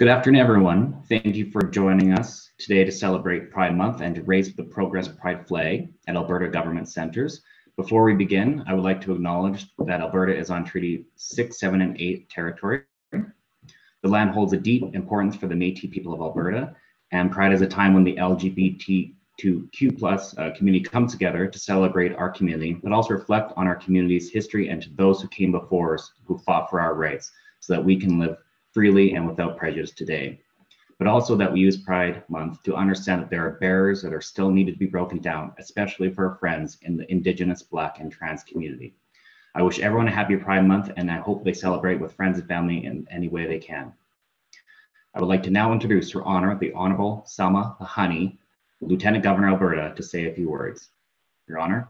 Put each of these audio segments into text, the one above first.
Good afternoon, everyone. Thank you for joining us today to celebrate Pride Month and to raise the Progress Pride flag at Alberta Government Centres. Before we begin, I would like to acknowledge that Alberta is on Treaty 6, 7, and 8 territory. The land holds a deep importance for the Métis people of Alberta, and Pride is a time when the LGBTQ plus uh, community comes together to celebrate our community, but also reflect on our community's history and to those who came before us who fought for our rights so that we can live freely and without prejudice today. But also that we use Pride Month to understand that there are barriers that are still needed to be broken down, especially for our friends in the Indigenous, Black, and trans community. I wish everyone a happy Pride Month and I hope they celebrate with friends and family in any way they can. I would like to now introduce Her Honor, the Honorable Salma Lakhani, Lieutenant Governor Alberta, to say a few words. Your Honor.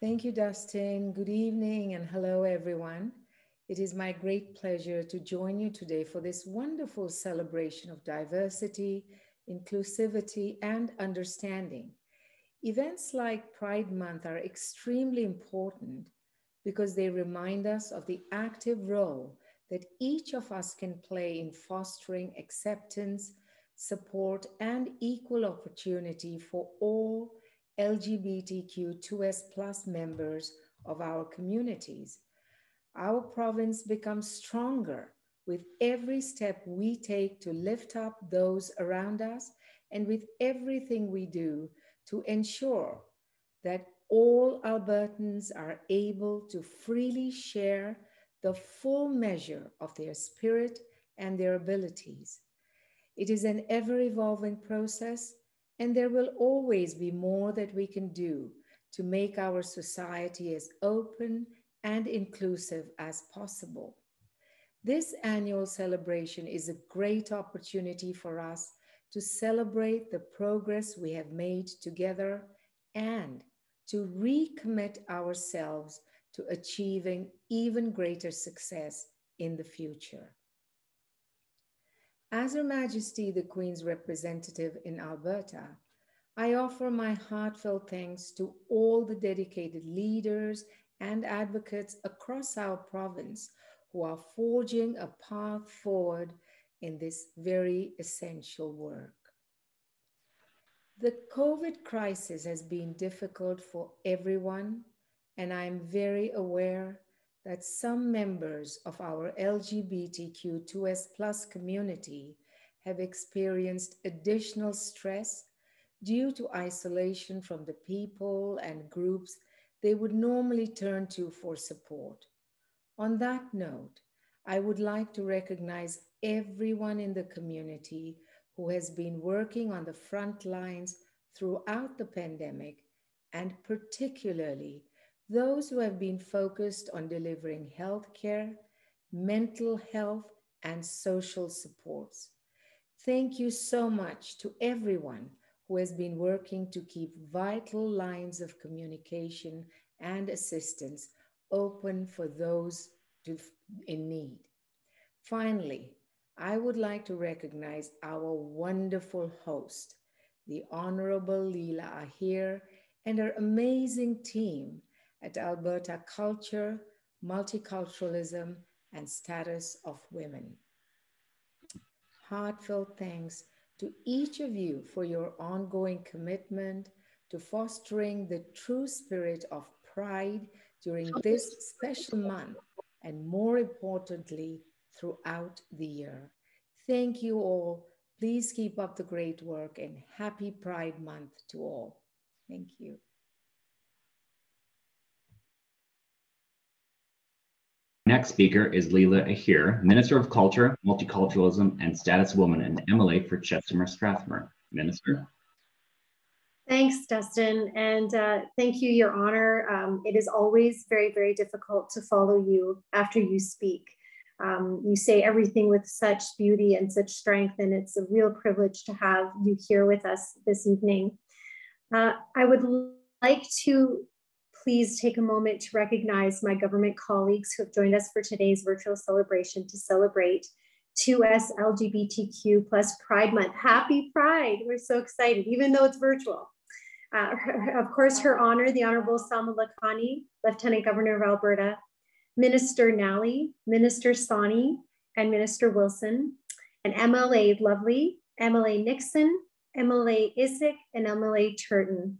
Thank you, Dustin. Good evening and hello, everyone. It is my great pleasure to join you today for this wonderful celebration of diversity, inclusivity, and understanding. Events like Pride Month are extremely important because they remind us of the active role that each of us can play in fostering acceptance, support, and equal opportunity for all LGBTQ2S plus members of our communities our province becomes stronger with every step we take to lift up those around us and with everything we do to ensure that all Albertans are able to freely share the full measure of their spirit and their abilities. It is an ever evolving process, and there will always be more that we can do to make our society as open and inclusive as possible. This annual celebration is a great opportunity for us to celebrate the progress we have made together and to recommit ourselves to achieving even greater success in the future. As Her Majesty the Queen's representative in Alberta, I offer my heartfelt thanks to all the dedicated leaders and advocates across our province who are forging a path forward in this very essential work. The COVID crisis has been difficult for everyone, and I'm very aware that some members of our LGBTQ2S plus community have experienced additional stress due to isolation from the people and groups they would normally turn to for support. On that note, I would like to recognize everyone in the community who has been working on the front lines throughout the pandemic, and particularly those who have been focused on delivering healthcare, mental health, and social supports. Thank you so much to everyone who has been working to keep vital lines of communication and assistance open for those in need. Finally, I would like to recognize our wonderful host, the Honorable Leela Aheer, and her amazing team at Alberta Culture, Multiculturalism, and Status of Women. Heartfelt thanks to each of you for your ongoing commitment to fostering the true spirit of pride during this special month and more importantly, throughout the year. Thank you all. Please keep up the great work and happy Pride Month to all. Thank you. Next speaker is Leela Aheer, Minister of Culture, Multiculturalism, and Status Woman and MLA for Chestermere Strathmore. Minister. Thanks, Dustin, and uh, thank you, Your Honor. Um, it is always very, very difficult to follow you after you speak. Um, you say everything with such beauty and such strength, and it's a real privilege to have you here with us this evening. Uh, I would like to please take a moment to recognize my government colleagues who have joined us for today's virtual celebration to celebrate 2S LGBTQ plus Pride Month. Happy Pride. We're so excited, even though it's virtual. Uh, of course, Her Honor, the Honorable Salma Lakhani, Lieutenant Governor of Alberta, Minister Nally, Minister Sawhney, and Minister Wilson, and MLA Lovely, MLA Nixon, MLA Issik, and MLA Turton.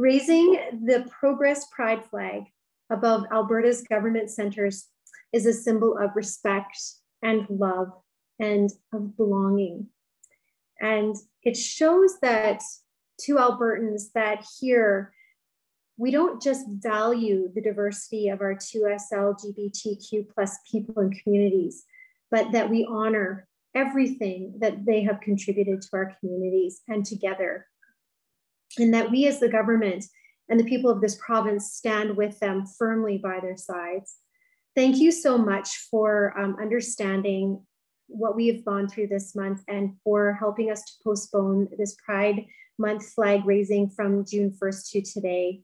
Raising the Progress Pride flag above Alberta's government centers is a symbol of respect and love and of belonging. And it shows that to Albertans that here we don't just value the diversity of our 2S LGBTQ plus people and communities, but that we honor everything that they have contributed to our communities and together. And that we as the government and the people of this province stand with them firmly by their sides. Thank you so much for um, understanding what we have gone through this month and for helping us to postpone this Pride Month flag raising from June 1st to today.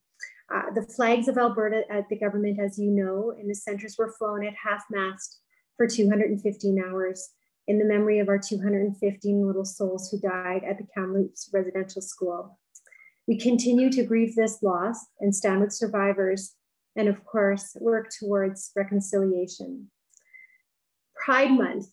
Uh, the flags of Alberta at the government, as you know, in the centers were flown at half mast for 215 hours in the memory of our 215 little souls who died at the Kamloops Residential School. We continue to grieve this loss and stand with survivors, and of course, work towards reconciliation. Pride Month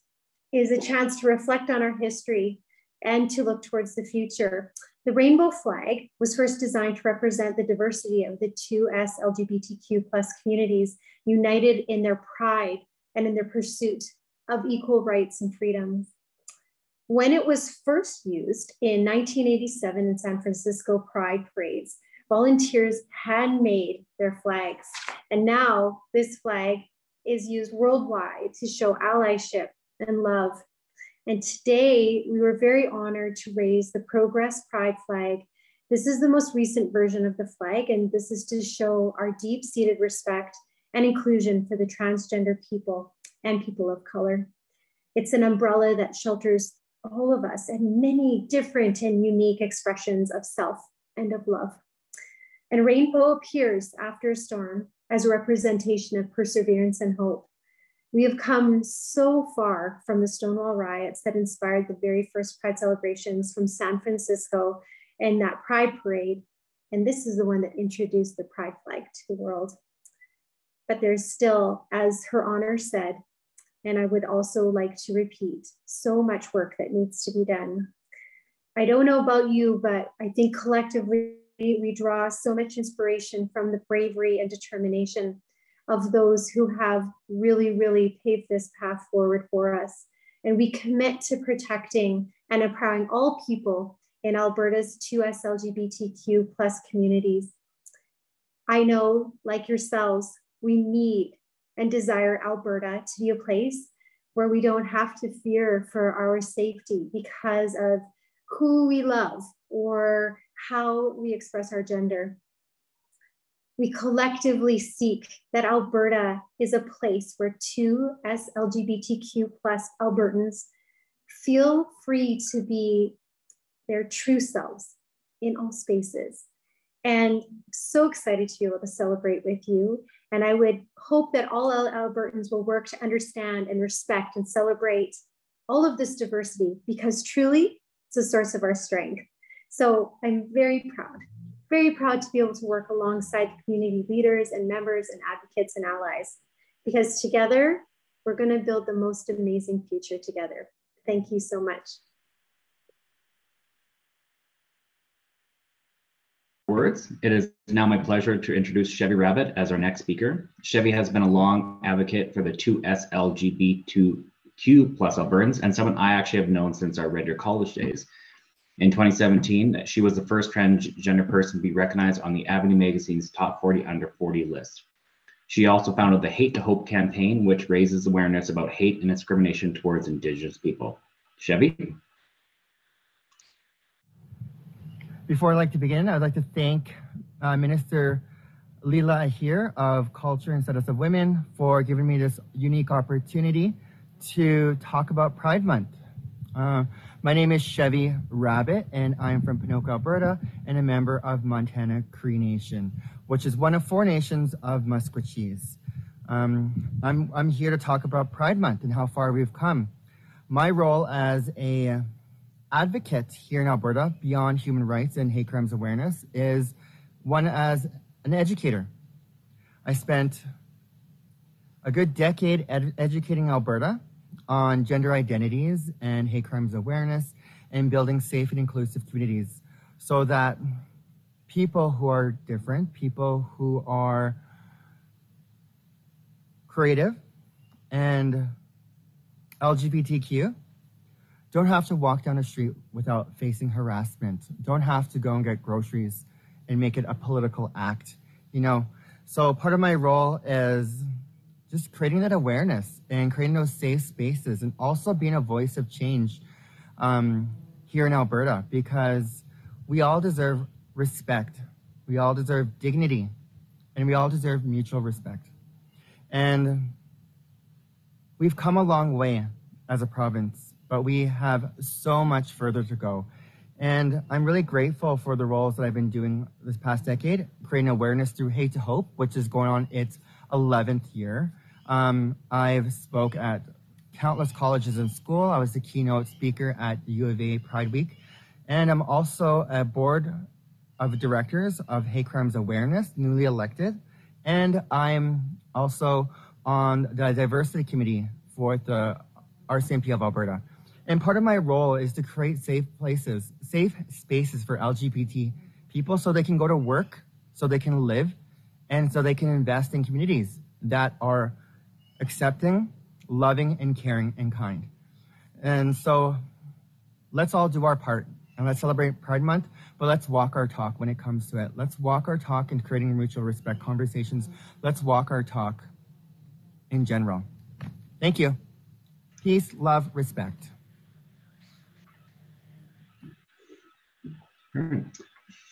is a chance to reflect on our history and to look towards the future. The rainbow flag was first designed to represent the diversity of the 2S LGBTQ plus communities united in their pride and in their pursuit of equal rights and freedoms. When it was first used in 1987 in San Francisco Pride parades, volunteers handmade their flags. And now this flag is used worldwide to show allyship and love. And today we were very honored to raise the Progress Pride flag. This is the most recent version of the flag, and this is to show our deep seated respect and inclusion for the transgender people and people of color. It's an umbrella that shelters all of us and many different and unique expressions of self and of love. And rainbow appears after a storm as a representation of perseverance and hope. We have come so far from the Stonewall riots that inspired the very first Pride celebrations from San Francisco and that Pride parade. And this is the one that introduced the Pride flag to the world. But there's still, as her honor said, and I would also like to repeat so much work that needs to be done. I don't know about you, but I think collectively we draw so much inspiration from the bravery and determination of those who have really, really paved this path forward for us. And we commit to protecting and empowering all people in Alberta's 2S LGBTQ plus communities. I know, like yourselves, we need and desire Alberta to be a place where we don't have to fear for our safety because of who we love or how we express our gender. We collectively seek that Alberta is a place where two S LGBTQ plus Albertans feel free to be their true selves in all spaces. And so excited to be able to celebrate with you and I would hope that all Albertans will work to understand and respect and celebrate all of this diversity because truly it's a source of our strength. So I'm very proud, very proud to be able to work alongside the community leaders and members and advocates and allies because together we're going to build the most amazing future together. Thank you so much. Words. It is now my pleasure to introduce Chevy Rabbit as our next speaker. Chevy has been a long advocate for the two SLGBTQ plus Albertans and someone I actually have known since our Red Deer College days. In 2017, she was the first transgender person to be recognized on the Avenue magazine's top 40 under 40 list. She also founded the Hate to Hope campaign, which raises awareness about hate and discrimination towards Indigenous people. Chevy? Before I'd like to begin, I'd like to thank uh, Minister Leela Aheer of Culture and Status of Women for giving me this unique opportunity to talk about Pride Month. Uh, my name is Chevy Rabbit, and I'm from Ponoka, Alberta, and a member of Montana Cree Nation, which is one of four nations of Maskwacis. Um, I'm, I'm here to talk about Pride Month and how far we've come. My role as a advocate here in Alberta beyond human rights and hate crimes awareness is one as an educator. I spent a good decade ed- educating Alberta on gender identities and hate crimes awareness and building safe and inclusive communities so that people who are different, people who are creative and LGBTQ don't have to walk down the street without facing harassment, don't have to go and get groceries and make it a political act, you know. So part of my role is just creating that awareness and creating those safe spaces and also being a voice of change um, here in Alberta because we all deserve respect. We all deserve dignity and we all deserve mutual respect. And we've come a long way as a province, but we have so much further to go. And I'm really grateful for the roles that I've been doing this past decade, creating awareness through Hate to Hope, which is going on its 11th year. Um, I've spoke at countless colleges and school. I was the keynote speaker at the U of A Pride Week. And I'm also a board of directors of Hate Crimes Awareness, newly elected. And I'm also on the diversity committee for the RCMP of Alberta. And part of my role is to create safe places, safe spaces for LGBT people so they can go to work, so they can live, and so they can invest in communities that are accepting, loving, and caring and kind. And so let's all do our part and let's celebrate Pride Month, but let's walk our talk when it comes to it. Let's walk our talk in creating mutual respect conversations. Let's walk our talk in general. Thank you. Peace, love, respect.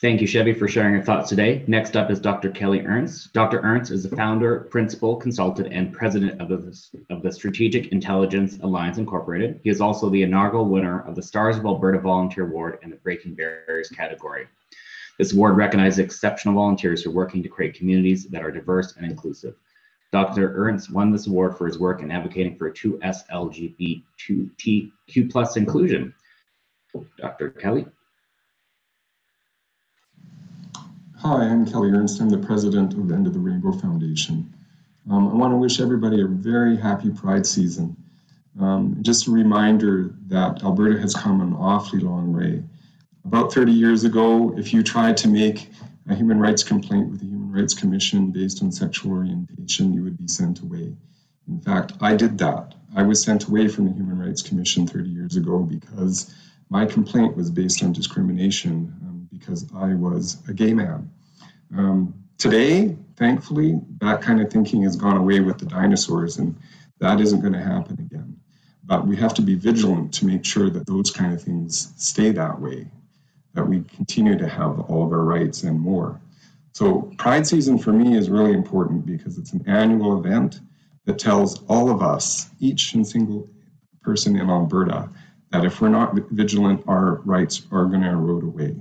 Thank you, Chevy, for sharing your thoughts today. Next up is Dr. Kelly Ernst. Dr. Ernst is the founder, principal, consultant, and president of the, of the Strategic Intelligence Alliance Incorporated. He is also the inaugural winner of the Stars of Alberta Volunteer Award in the Breaking Barriers category. This award recognizes exceptional volunteers who are working to create communities that are diverse and inclusive. Dr. Ernst won this award for his work in advocating for 2S LGBTQ plus inclusion. Dr. Kelly. Hi, I'm Kelly Ernst. I'm the president of the End of the Rainbow Foundation. Um, I want to wish everybody a very happy Pride season. Um, just a reminder that Alberta has come an awfully long way. About 30 years ago, if you tried to make a human rights complaint with the Human Rights Commission based on sexual orientation, you would be sent away. In fact, I did that. I was sent away from the Human Rights Commission 30 years ago because my complaint was based on discrimination because I was a gay man. Um, today, thankfully, that kind of thinking has gone away with the dinosaurs, and that isn't going to happen again. But we have to be vigilant to make sure that those kind of things stay that way, that we continue to have all of our rights and more. So, Pride season for me is really important because it's an annual event that tells all of us, each and single person in Alberta, that if we're not vigilant, our rights are going to erode away.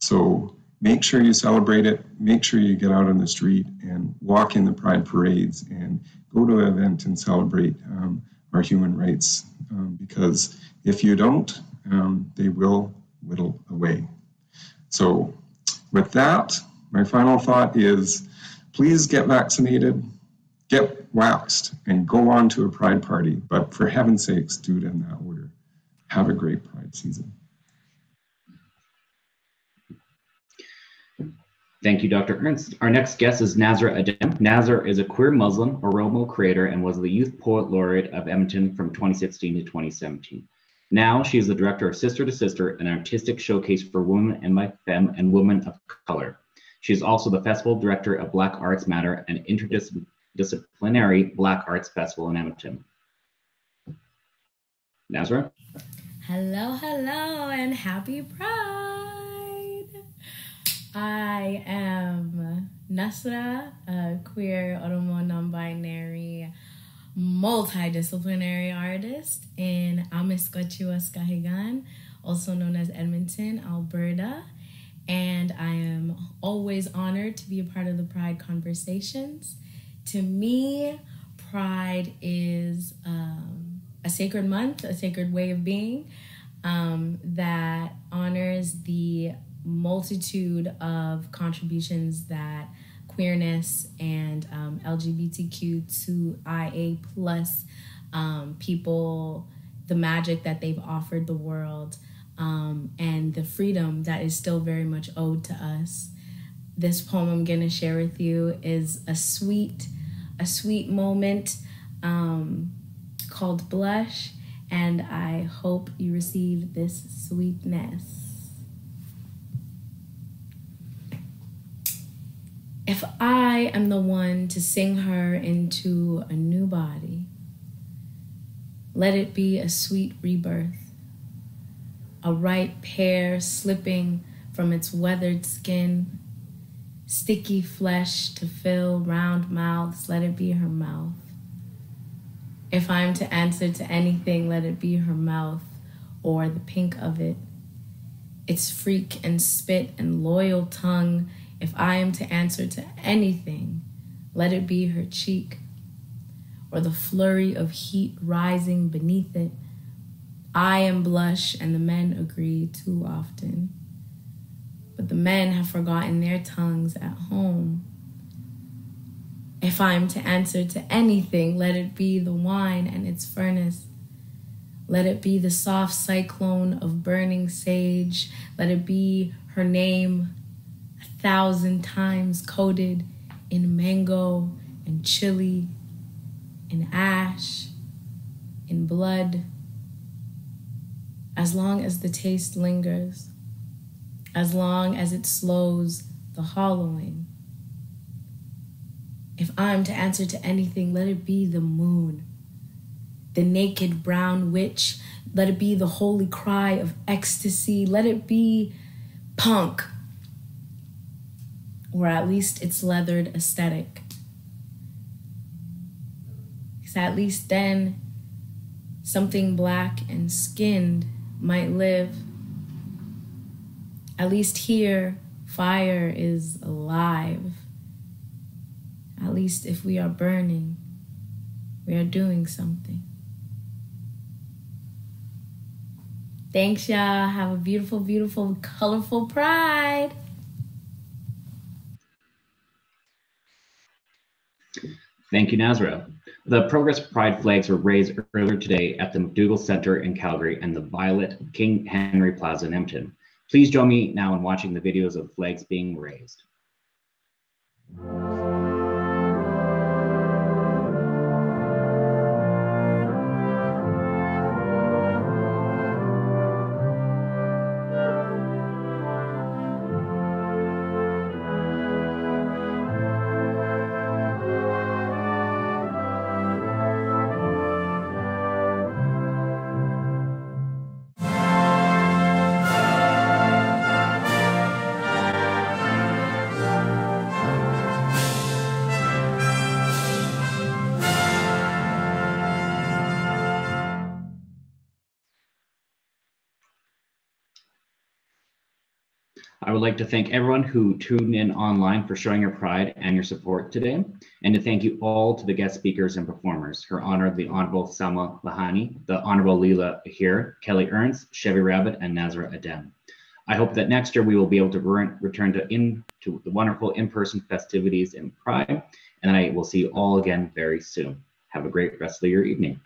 So make sure you celebrate it. Make sure you get out on the street and walk in the pride parades and go to an event and celebrate um, our human rights. Um, because if you don't, um, they will whittle away. So, with that, my final thought is please get vaccinated, get waxed, and go on to a pride party. But for heaven's sakes, do it in that order. Have a great pride season. Thank you, Dr. Ernst. Our next guest is Nasra Adem. Nasra is a queer Muslim Oromo creator and was the Youth Poet Laureate of Edmonton from 2016 to 2017. Now she is the director of Sister to Sister, an artistic showcase for women and by femme and women of color. She is also the festival director of Black Arts Matter, an interdisciplinary Black Arts Festival in Edmonton. Nasra? Hello, hello, and happy Pride! I am Nasra, a queer Oromo non binary multidisciplinary artist in Amiskwachiwaskahigan, also known as Edmonton, Alberta. And I am always honored to be a part of the Pride conversations. To me, Pride is um, a sacred month, a sacred way of being um, that honors the multitude of contributions that queerness and um, LGBTQ2IA plus um, people, the magic that they've offered the world, um, and the freedom that is still very much owed to us. This poem I'm going to share with you is a sweet, a sweet moment um, called Blush, and I hope you receive this sweetness. If I am the one to sing her into a new body, let it be a sweet rebirth, a ripe pear slipping from its weathered skin, sticky flesh to fill round mouths, let it be her mouth. If I'm to answer to anything, let it be her mouth or the pink of it, its freak and spit and loyal tongue if I am to answer to anything, let it be her cheek or the flurry of heat rising beneath it. I am blush, and the men agree too often. But the men have forgotten their tongues at home. If I am to answer to anything, let it be the wine and its furnace. Let it be the soft cyclone of burning sage. Let it be her name, thousand times coated in mango and chili, in ash, in blood. As long as the taste lingers, as long as it slows the hollowing. If I'm to answer to anything, let it be the moon, the naked brown witch. Let it be the holy cry of ecstasy. Let it be punk or at least its leathered aesthetic. Because at least then, something black and skinned might live. At least here, fire is alive. At least if we are burning, we are doing something. Thanks, y'all. Have a beautiful, beautiful, colorful pride. Thank you, Nasra. The Progress Pride flags were raised earlier today at the McDougall Center in Calgary and the Violet King Henry Plaza in Edmonton. Please join me now in watching the videos of flags being raised. I would like to thank everyone who tuned in online for showing your pride and your support today, and to thank you all to the guest speakers and performers. Her Honor, the Honorable Salma Lakhani, the Honorable Leela Aheer, Kelly Ernst, Chevy Rabbit, and Nasra Adem. I hope that next year we will be able to re return to in to the wonderful in-person festivities in Pride, and I will see you all again very soon. Have a great rest of your evening.